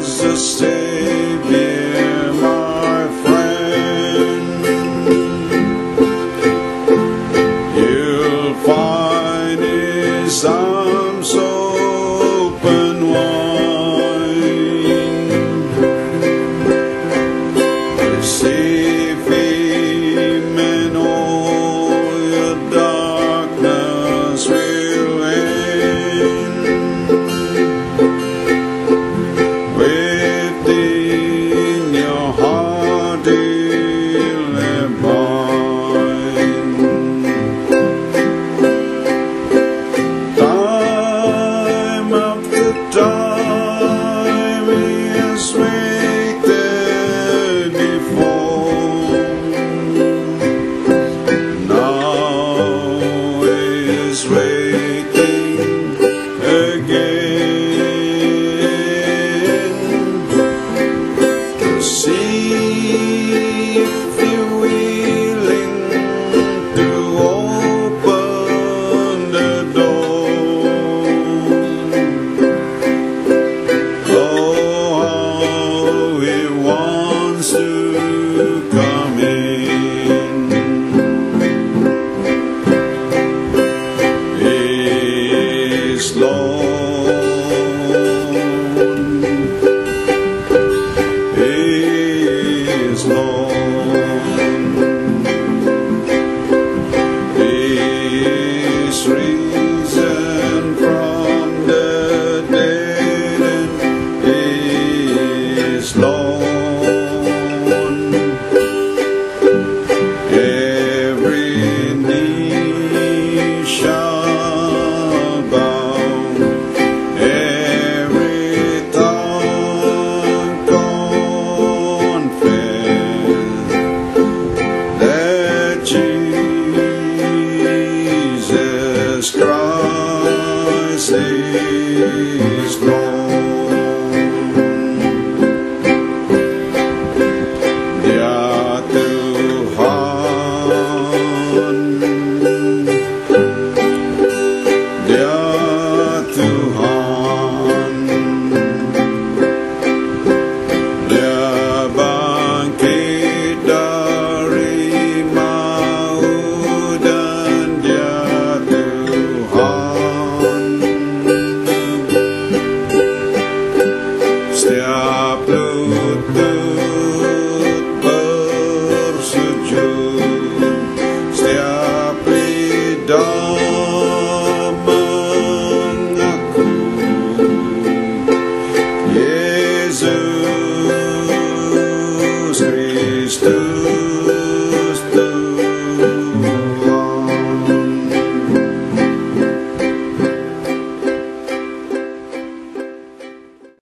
God's the Savior, my friend. You'll find His eyes. go.